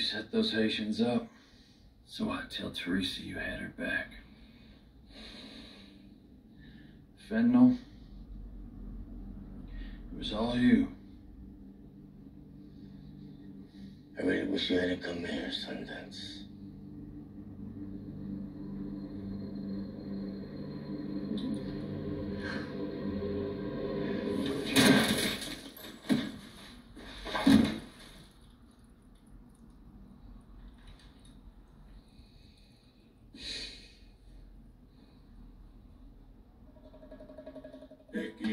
set those Haitians up. So I tell Teresa you had her back. Fentanyl. It was all you. I really wish you hadn't come here, Sundance. take it.